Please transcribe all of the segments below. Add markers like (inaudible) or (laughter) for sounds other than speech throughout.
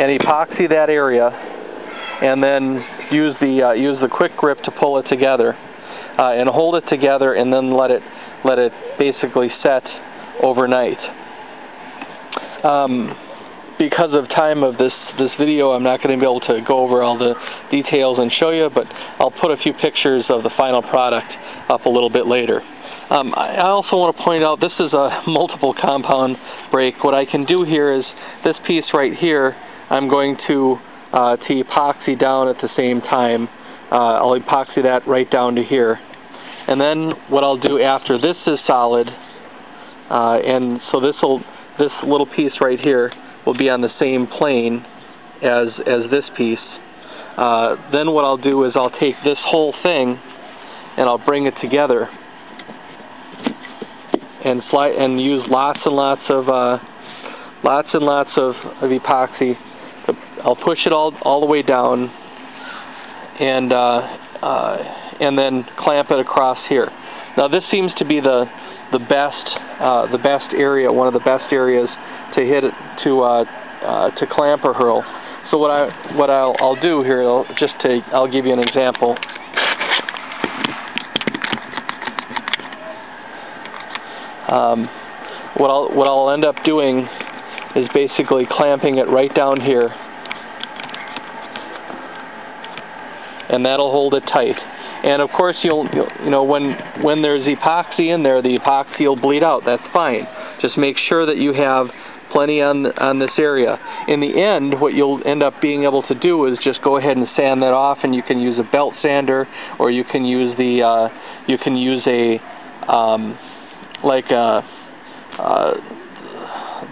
and epoxy that area, and then use the uh, use the quick grip to pull it together, uh, and hold it together, and then let it let it basically set overnight. Um, because of time of this this video, I'm not going to be able to go over all the details and show you, but I'll put a few pictures of the final product up a little bit later. Um, I also want to point out this is a (laughs) multiple compound break. What I can do here is this piece right here, I'm going to, uh, to epoxy down at the same time. Uh, I'll epoxy that right down to here. And then what I'll do after this is solid, uh, and so this will this little piece right here will be on the same plane as as this piece. Uh, then what I'll do is I'll take this whole thing and I'll bring it together and slide and use lots and lots of uh, lots and lots of, of epoxy. I'll push it all all the way down and uh, uh, and then clamp it across here. Now this seems to be the the best uh, the best area, one of the best areas to hit it to uh, uh, to clamp or hurl. So what I what I'll, I'll do here, I'll just to I'll give you an example. Um, what I'll what I'll end up doing is basically clamping it right down here, and that'll hold it tight. And of course, you'll, you'll you know when when there's epoxy in there, the epoxy will bleed out. That's fine. Just make sure that you have plenty on on this area. In the end, what you'll end up being able to do is just go ahead and sand that off, and you can use a belt sander, or you can use the uh, you can use a um, like uh, uh,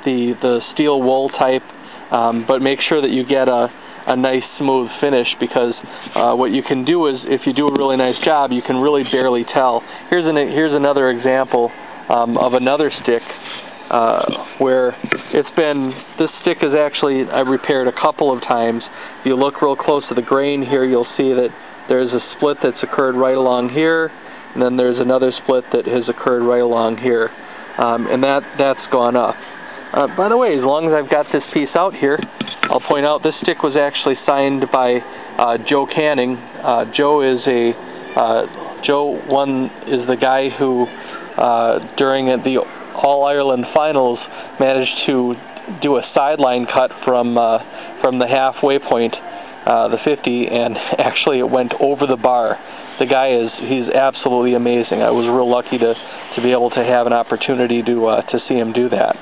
the the steel wool type, um, but make sure that you get a a nice smooth finish because uh, what you can do is if you do a really nice job you can really barely tell. Here's an here's another example um, of another stick uh, where it's been this stick is actually I repaired a couple of times. If you look real close to the grain here you'll see that there's a split that's occurred right along here and then there's another split that has occurred right along here um, and that that's gone up uh, by the way as long as I've got this piece out here I'll point out this stick was actually signed by uh, Joe Canning uh, Joe is a uh, Joe one is the guy who uh, during the All Ireland finals managed to do a sideline cut from uh, from the halfway point the 50 and (laughs) actually it went over the bar the guy is he's absolutely amazing. I was real lucky to to be able to have an opportunity to uh, to see him do that.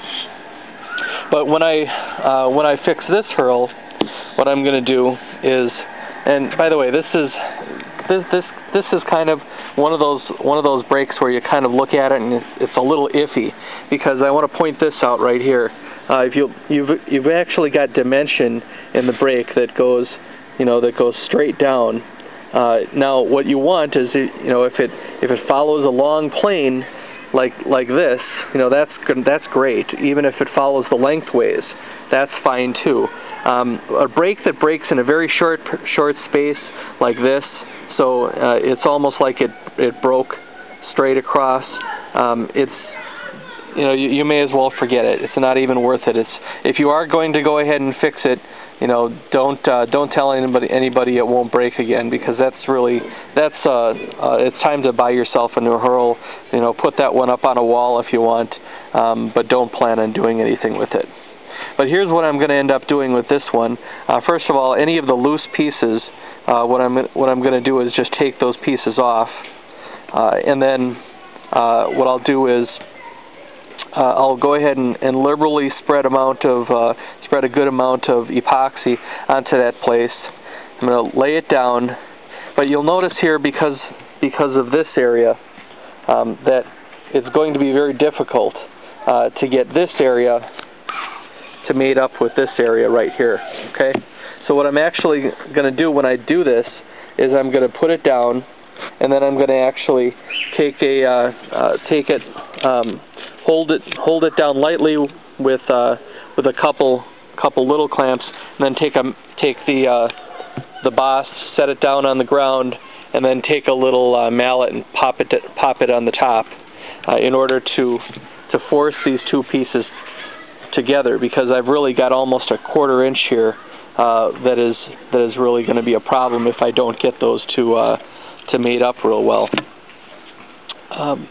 But when I uh, when I fix this hurl, what I'm going to do is, and by the way, this is this this this is kind of one of those one of those breaks where you kind of look at it and it's, a little iffy because I want to point this out right here. Uh, if you you've you've actually got dimension in the break that goes you know that goes straight down uh, now, what you want is, you know, if it if it follows a long plane like like this, you know, that's good, that's great. Even if it follows the lengthways, that's fine too. Um, a break that breaks in a very short short space like this, so uh, it's almost like it it broke straight across. Um, it's you know you, you may as well forget it. It's not even worth it. It's if you are going to go ahead and fix it, you know, don't uh, don't tell anybody anybody it won't break again because that's really that's uh, uh, it's time to buy yourself a new hurl. You know, put that one up on a wall if you want, um, but don't plan on doing anything with it. But here's what I'm going to end up doing with this one. Uh, first of all, any of the loose pieces, uh, what I'm what I'm going to do is just take those pieces off, uh, and then uh, what I'll do is uh, I'll go ahead and, and liberally spread amount of uh, spread a good amount of epoxy onto that place. I'm going to lay it down, but you'll notice here because because of this area um, that it's going to be very difficult uh, to get this area to mate up with this area right here. Okay, so what I'm actually going to do when I do this is I'm going to put it down, and then I'm going to actually take a uh, uh, take it. Um, hold it hold it down lightly with uh, with a couple couple little clamps, and then take a take the uh, the boss, set it down on the ground, and then take a little uh, mallet and pop it pop it on the top, uh, in order to to force these two pieces together because I've really got almost a quarter inch here uh, that is that is really going to be a problem if I don't get those to uh, to mate up real well. Um,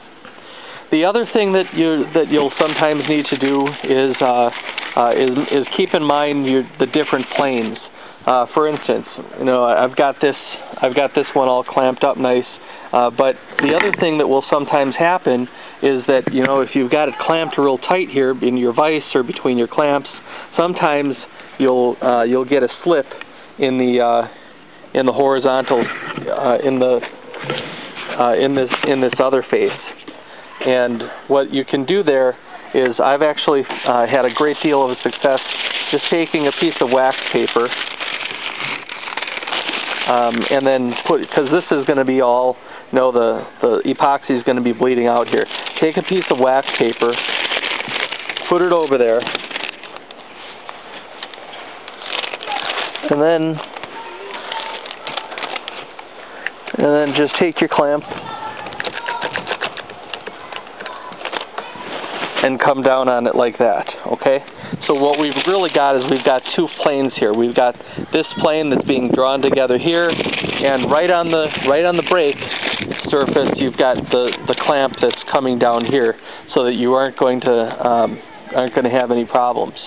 the other thing that you that you'll sometimes need to do is uh, uh, is, is keep in mind your, the different planes. Uh, for instance, you know I've got this I've got this one all clamped up nice, uh, but the other thing that will sometimes happen is that you know if you've got it clamped real tight here in your vise or between your clamps, sometimes you'll uh, you'll get a slip in the uh, in the horizontal uh, in the uh, in this in this other face. And what you can do there is I've actually uh, had a great deal of success just taking a piece of wax paper um, and then put because this is going to be all you know the the epoxy is going to be bleeding out here. Take a piece of wax paper, put it over there, and then and then just take your clamp and come down on it like that okay? So what we've really got is we've got two planes here. We've got this plane that's being drawn together here and right on the right on the break surface you've got the the clamp that's coming down here so that you aren't going to um, aren't going to have any problems